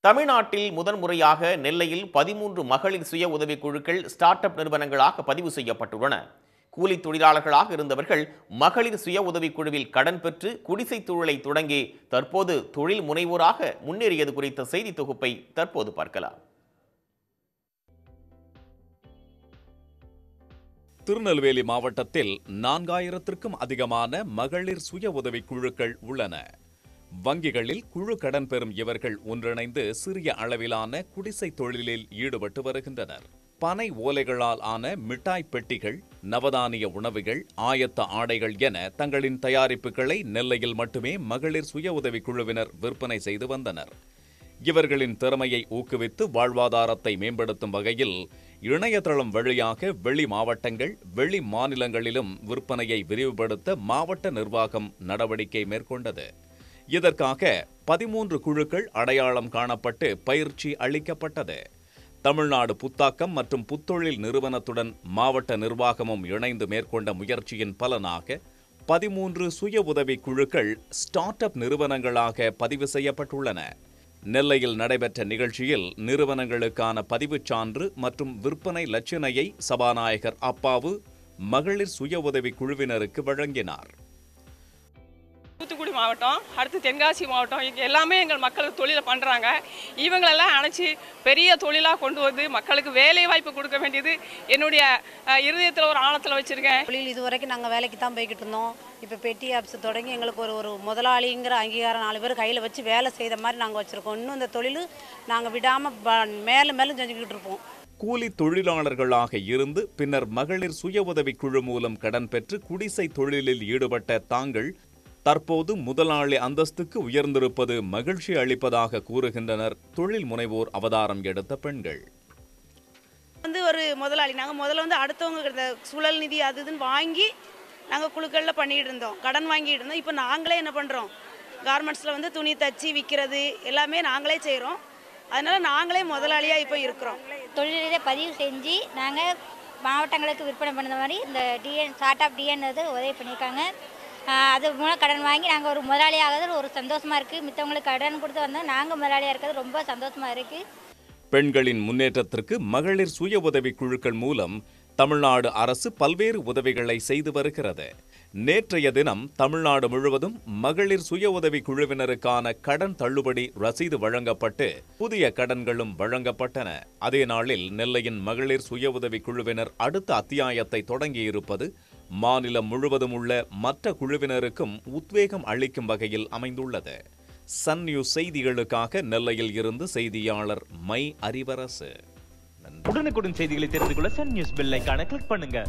தமிழ்நாட்டில் முதன்முறையாக நெல்லையில் பதிமூன்று மகளிர் சுய உதவிக் குழுக்கள் ஸ்டார்ட் அப் நிறுவனங்களாக பதிவு செய்யப்பட்டுள்ளன. கூலி தொழிலாளர்களாக இருந்தவர்கள் மகளிர் சுய உதவிக் குழுவில் கடன் பெற்று குடிசை தொழிலை தொடங்கி தற்போது தொழில் முனைவோராக முன்னேறியது குறித்த செய்தி தொகுப்பை தற்போது பார்க்கலாம். திருநெல்வேலி மாவட்டத்தில் நான்காயிரத்திற்கும் அதிகமான மகளிர் சுய உதவிக் குழுக்கள் உள்ளன. வங்கிகளில் குழு கடன் பெறும் இவர்கள் ஒன்றிணைந்து சிறிய அளவிலான குடிசை தொழிலில் ஈடுபட்டு வருகின்றனர். பனை ஓலைகளால் ஆன மிட்டாய் பெட்டிகள் நவதானிய உணவுகள் ஆயத்த ஆடைகள் என தங்களின் தயாரிப்புகளை நெல்லையில் மட்டுமே மகளிர் சுய உதவிக் குழுவினர் விற்பனை செய்து வந்தனர். இவர்களின் திறமையை ஊக்குவித்து வாழ்வாதாரத்தை மேம்படுத்தும் வகையில் இணையதளம் வழியாக வெளி மாவட்டங்கள் வெளி மாநிலங்களிலும் விற்பனையை விரிவுபடுத்த மாவட்ட நிர்வாகம் நடவடிக்கை மேற்கொண்டது. இதற்காக பதிமூன்று குழுக்கள் அடையாளம் காணப்பட்டு பயிற்சி அளிக்கப்பட்டது. தமிழ்நாடு புத்தாக்கம் மற்றும் புத்தொழில் நிறுவனத்துடன் மாவட்ட நிர்வாகமும் இணைந்து மேற்கொண்ட முயற்சியின் பலனாக பதிமூன்று சுய உதவி குழுக்கள் ஸ்டார்ட் அப் நிறுவனங்களாக பதிவு செய்யப்பட்டுள்ளன. நெல்லையில் நடைபெற்ற நிகழ்ச்சியில் நிறுவனங்களுக்கான பதிவுச் சான்று மற்றும் விற்பனை லட்சணையை சபாநாயகர் அப்பாவு மகளிர் சுய உதவி குழுவினருக்கு வழங்கினார். மாவட்டம் அடுத்து தென்காசி மாவட்டம் இங்கே எல்லாமே எங்கள் மக்களுக்கு தொழிலை பண்ணுறாங்க இவங்களெல்லாம் அணைச்சி பெரிய தொழிலாக கொண்டு வந்து மக்களுக்கு வேலை வாய்ப்பு கொடுக்க வேண்டியது என்னுடைய இருதயத்தில் ஒரு ஆழத்தில் வச்சுருக்கேன். தொழில் இது வரைக்கும் நாங்கள் வேலைக்கு தான் போய்கிட்டு இருந்தோம். இப்போ பெட்டி ஆப்ஸ் தொடங்கி எங்களுக்கு ஒரு ஒரு முதலாளிங்கிற அங்கீகாரம் நாலு பேர் கையில் வச்சு வேலை செய்த மாதிரி நாங்கள் வச்சுருக்கோம். இன்னும் இந்த தொழில் நாங்கள் விடாமல் மேலும் மேலும் செஞ்சுக்கிட்டு இருப்போம். கூலி தொழிலாளர்களாக இருந்து பின்னர் மகளிர் சுய உதவிக் குழு மூலம் கடன் பெற்று குடிசை தொழிலில் ஈடுபட்ட தாங்கள் தற்போது முதலாளி அந்தஸ்துக்கு உயர்ந்திருப்பது மகிழ்ச்சி அளிப்பதாக கூறுகின்றனர். தொழில் முனைவோர் அவதாரம் எடுத்த பெண்கள். வந்து ஒரு முதலாளி நாங்கள் முதல்ல வந்து அடுத்தவங்க கிட்ட சுழல் நிதி அது இதுன்னு வாங்கி நாங்கள் குழுக்களில் பண்ணிகிட்டு இருந்தோம். கடன் வாங்கிட்டு இருந்தோம். இப்போ நாங்களே என்ன பண்ணுறோம் கார்மெண்ட்ஸில் வந்து துணி தச்சு விற்கிறது எல்லாமே நாங்களே செய்கிறோம் அதனால் நாங்களே முதலாளியாக இப்போ இருக்கிறோம். தொழிலை பதிவு செஞ்சு நாங்கள் மாவட்டங்களுக்கு விற்பனை பண்ணுற மாதிரி இந்த டிஎன் ஸ்டார்ட் அப் டிஎன் உதவி பண்ணியிருக்காங்க. அது மூலம் கடன் வாங்கி நாங்கள் ஒரு முதலாளியாகிறது ஒரு சந்தோஷமாக இருக்குது மித்தவங்களுக்கு கடன் கொடுத்து வந்தால் நாங்கள் முதலாளியாக இருக்கிறது ரொம்ப சந்தோஷமாக இருக்குது பெண்களின் முன்னேற்றத்திற்கு மகளிர் சுய உதவி குழுக்கள் மூலம் தமிழ்நாடு அரசு பல்வேறு உதவிகளை செய்து வருகிறது. நேற்றைய தினம் தமிழ்நாடு முழுவதும் மகளிர் சுய உதவி குழுவினருக்கான கடன் தள்ளுபடி ரசீது வழங்கப்பட்டு புதிய கடன்களும் வழங்கப்பட்டன. அதே நாளில் நெல்லையின் மகளிர் சுய உதவி குழுவினர் அடுத்த அத்தியாயத்தை தொடங்கியிருப்பது மாநிலம் முழுவதும் உள்ள மற்ற குழுவினருக்கும் உத்வேகம் அளிக்கும் வகையில் அமைந்துள்ளது. சன் நியூஸ் செய்திகளுக்காக நெல்லையில் இருந்து செய்தியாளர் மை அறிவரசு. உடனுக்குடன் செய்திகளை தெரிந்து கொள்ள சன் நியூஸ் பெல்லைக்கான கிளிக் பண்ணுங்க.